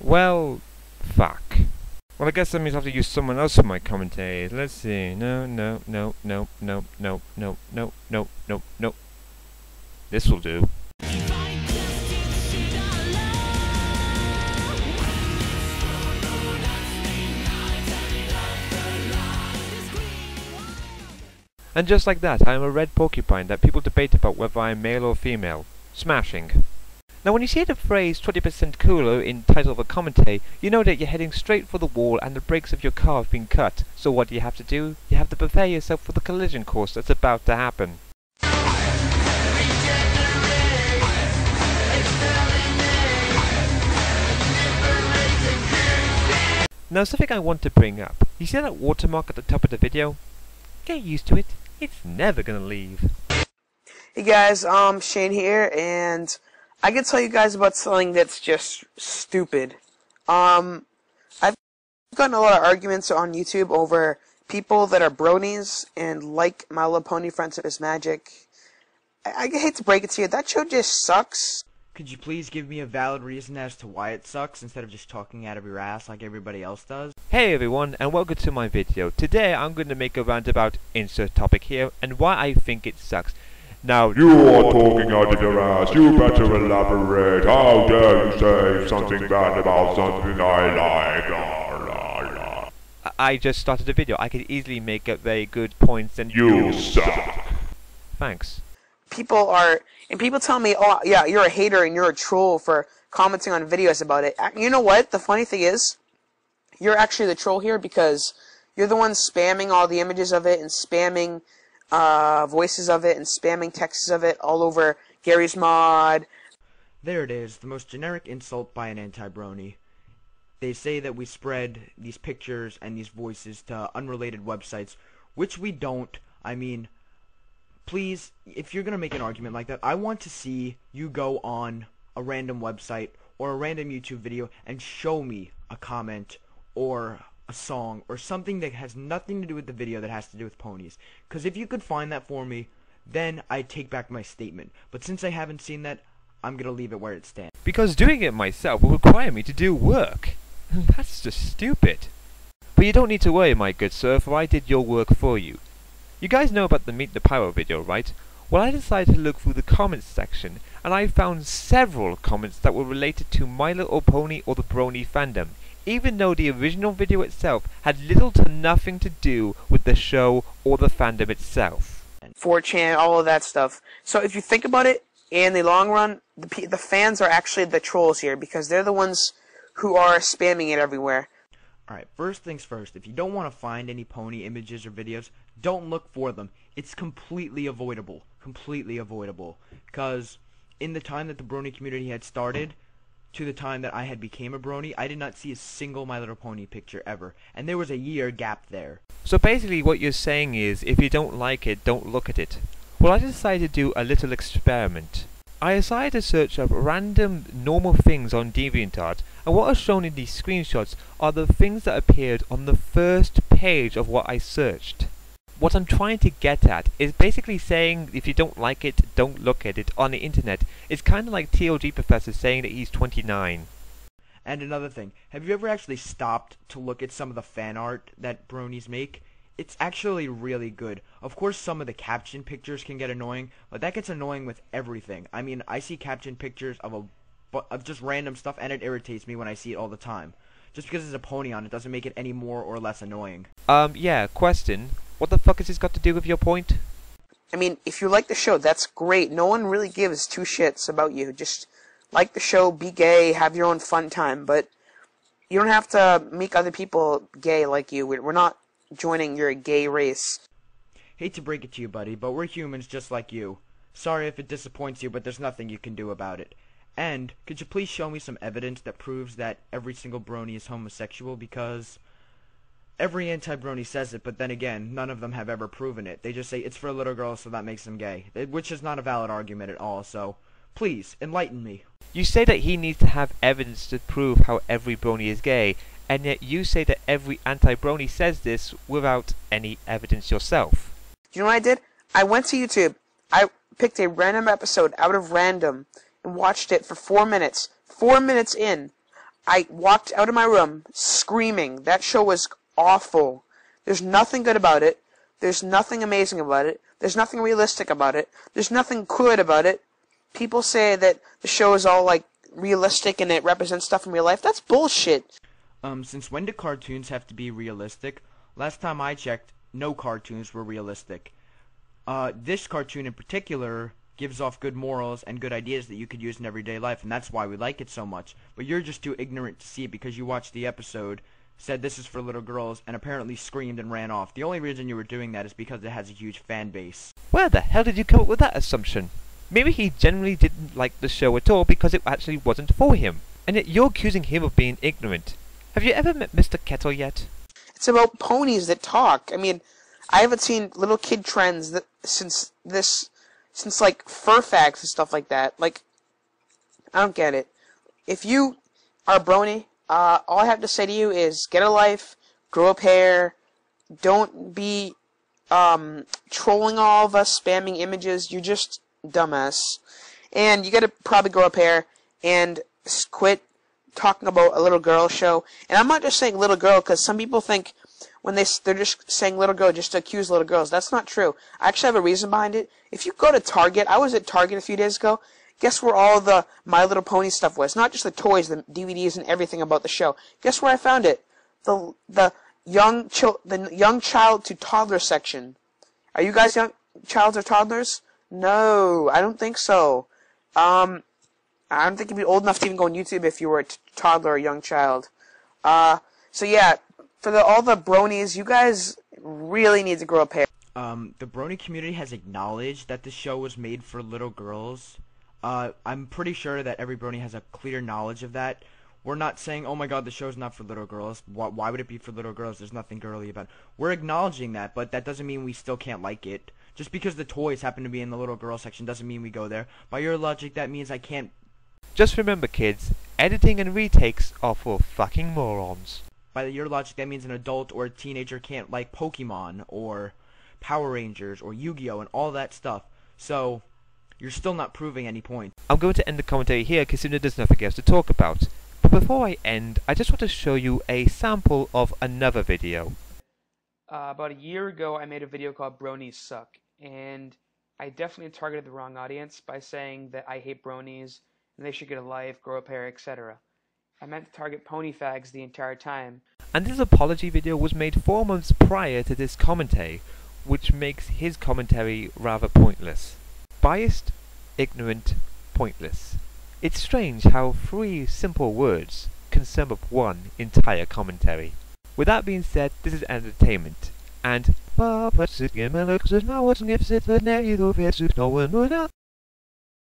Well, fuck. Well, I guess that means I have to use someone else for my commentary. Let's see. No, no, no, no, no, no, no, no, no, no, no. This will do. And just like that, I am a red porcupine that people debate about whether I am male or female. Smashing. Now when you see the phrase 20% cooler in title of a commentary, you know that you're heading straight for the wall and the brakes of your car have been cut. So what do you have to do? You have to prepare yourself for the collision course that's about to happen. Now something I want to bring up. You see that watermark at the top of the video? Get used to it. It's never gonna leave. Hey guys, um, Shane here, and I can tell you guys about something that's just stupid. Um, I've gotten a lot of arguments on YouTube over people that are bronies and like My Little Pony Friendship is Magic. I, I hate to break it to you, that show just sucks. Could you please give me a valid reason as to why it sucks instead of just talking out of your ass like everybody else does? Hey everyone and welcome to my video. Today I'm going to make a rant about insert topic here and why I think it sucks. Now You are talking out of your ass. You better elaborate. How dare you say something bad about something I like? La, la, la. I just started a video. I could easily make up very good points and You suck. Thanks. People are, and people tell me, oh, yeah, you're a hater and you're a troll for commenting on videos about it. You know what? The funny thing is, you're actually the troll here because you're the one spamming all the images of it and spamming uh, voices of it and spamming texts of it all over Garry's Mod. There it is, the most generic insult by an anti-brony. They say that we spread these pictures and these voices to unrelated websites, which we don't. I mean, please, if you're going to make an argument like that, I want to see you go on a random website or a random YouTube video and show me a comment or a song or something that has nothing to do with the video that has to do with ponies. Because if you could find that for me, then I take back my statement. But since I haven't seen that, I'm going to leave it where it stands. Because doing it myself will require me to do work. That's just stupid. But you don't need to worry, my good sir, for I did your work for you. You guys know about the Meet the Pyro video, right? Well, I decided to look through the comments section, and I found several comments that were related to My Little Pony or the Brony fandom, even though the original video itself had little to nothing to do with the show or the fandom itself. 4chan, all of that stuff. So if you think about it, in the long run, the, pe- the fans are actually the trolls here because they're the ones who are spamming it everywhere. Alright, first things first, if you don't want to find any pony images or videos, don't look for them. It's completely avoidable. Completely avoidable. Because in the time that the Brony community had started, to the time that I had became a Brony, I did not see a single My Little Pony picture ever. And there was a year gap there. So basically what you're saying is, if you don't like it, don't look at it. Well, I decided to do a little experiment. I decided to search up random normal things on DeviantArt, and what are shown in these screenshots are the things that appeared on the first page of what I searched. What I'm trying to get at is basically saying if you don't like it, don't look at it on the internet. It's kind of like TLG Professor saying that he's 29. And another thing, have you ever actually stopped to look at some of the fan art that bronies make? It's actually really good. Of course, some of the caption pictures can get annoying, but that gets annoying with everything. I mean, I see caption pictures of a of just random stuff, and it irritates me when I see it all the time. Just because there's a pony on it doesn't make it any more or less annoying. Um, yeah, question. What the fuck has this got to do with your point? I mean, if you like the show, that's great. No one really gives two shits about you. Just like the show, be gay, have your own fun time, but you don't have to make other people gay like you. We're we're not joining your gay race. Hate to break it to you, buddy, but we're humans just like you. Sorry if it disappoints you, but there's nothing you can do about it. And, could you please show me some evidence that proves that every single brony is homosexual, because every anti-brony says it, but then again, none of them have ever proven it. They just say it's for a little girl, so that makes them gay, which is not a valid argument at all, so please, enlighten me. You say that he needs to have evidence to prove how every brony is gay, and yet you say that every anti-brony says this without any evidence yourself. You know what I did? I went to YouTube. I picked a random episode out of random and watched it for four minutes. Four minutes in, I walked out of my room screaming. That show was awful. There's nothing good about it. There's nothing amazing about it. There's nothing realistic about it. There's nothing good about it. People say that the show is all like realistic and it represents stuff in real life. That's bullshit. Um, since when do cartoons have to be realistic? Last time I checked, no cartoons were realistic. Uh, this cartoon in particular gives off good morals and good ideas that you could use in everyday life, and that's why we like it so much. But you're just too ignorant to see it because you watched the episode, said this is for little girls, and apparently screamed and ran off. The only reason you were doing that is because it has a huge fan base. Where the hell did you come up with that assumption? Maybe he generally didn't like the show at all because it actually wasn't for him. And yet you're accusing him of being ignorant. Have you ever met Mr. Kettle yet? It's about ponies that talk. I mean, I haven't seen little kid trends that since this since like fur facts and stuff like that. Like, I don't get it. If you are a brony, uh, all I have to say to you is get a life, grow a pair, don't be um, trolling all of us, spamming images. You're just dumbass, and you gotta probably grow a pair and quit talking about a little girl show. And I'm not just saying little girl because some people think when they they're just saying little girl just to accuse little girls. That's not true. I actually have a reason behind it. If you go to Target, I was at Target a few days ago. Guess where all the My Little Pony stuff was? Not just the toys, the DVDs, and everything about the show. Guess where I found it? The the young chil- the young child to toddler section. Are you guys young childs or toddlers? No, I don't think so. Um, I don't think you'd be old enough to even go on YouTube if you were a toddler or young child. Uh, so yeah, for the, all the bronies, you guys really need to grow up hair. Um, the brony community has acknowledged that the show was made for little girls. Uh, I'm pretty sure that every brony has a clear knowledge of that. We're not saying, oh my god, the show's not for little girls. Why, why would it be for little girls? There's nothing girly about it. We're acknowledging that, but that doesn't mean we still can't like it. Just because the toys happen to be in the little girl section doesn't mean we go there. By your logic, that means I can't Just remember, kids, editing and retakes are for fucking morons. by your logic, that means an adult or a teenager can't like Pokemon or Power Rangers or Yu-Gi-Oh and all that stuff. So, you're still not proving any point. I'm going to end the commentary here because Suna there's nothing else to talk about. But before I end, I just want to show you a sample of another video. uh, about a year ago, I made a video called Bronies Suck, and I definitely targeted the wrong audience by saying that I hate bronies and they should get a life, grow up hair, etc. I meant to target pony fags the entire time. And this apology video was made four months prior to this commentary, which makes his commentary rather pointless. Biased, ignorant, pointless. It's strange how three simple words can sum up one entire commentary. With that being said, this is entertainment, and